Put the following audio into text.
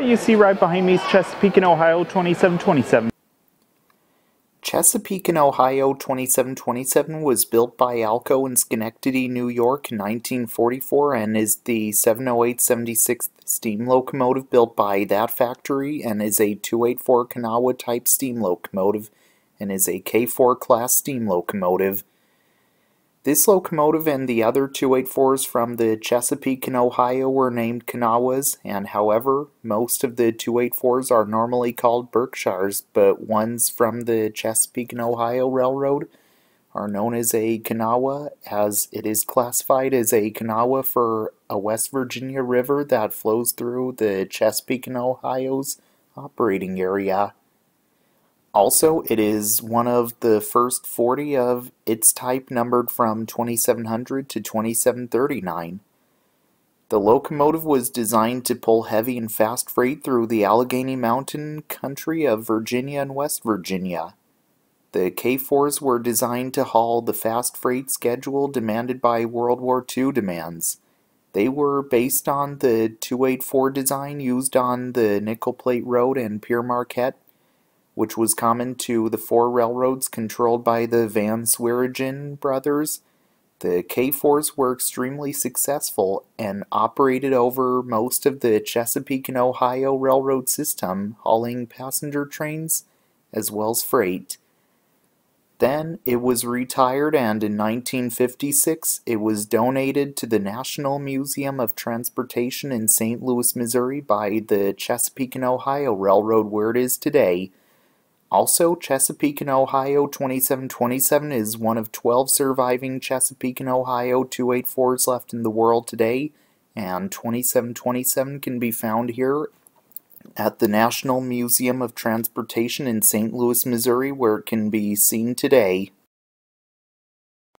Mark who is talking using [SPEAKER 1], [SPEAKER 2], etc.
[SPEAKER 1] What you see right behind me is Chesapeake and Ohio 2727.
[SPEAKER 2] Chesapeake and Ohio 2727 was built by Alco in Schenectady, New York in 1944 and is the 70876 steam locomotive built by that factory and is a 284 Kanawha type steam locomotive and is a K4 class steam locomotive. This locomotive and the other 284s from the Chesapeake and Ohio were named Kanawhas, and however, most of the 284s are normally called Berkshires, but ones from the Chesapeake and Ohio Railroad are known as a Kanawha, as it is classified as a Kanawha for a West Virginia river that flows through the Chesapeake and Ohio's operating area. Also, it is one of the first 40 of its type numbered from 2700 to 2739. The locomotive was designed to pull heavy and fast freight through the Allegheny Mountain country of Virginia and West Virginia. The K4s were designed to haul the fast freight schedule demanded by World War II demands. They were based on the 284 design used on the Nickel Plate Road and Pere Marquette which was common to the four railroads controlled by the Van Sweringen brothers. The K4s were extremely successful and operated over most of the Chesapeake and Ohio railroad system, hauling passenger trains as well as freight. Then it was retired and in 1956 it was donated to the National Museum of Transportation in St. Louis, Missouri by the Chesapeake and Ohio Railroad where it is today. Also, Chesapeake and Ohio 2727 is one of 12 surviving Chesapeake and Ohio 284s left in the world today, and 2727 can be found here at the National Museum of Transportation in St. Louis, Missouri, where it can be seen today.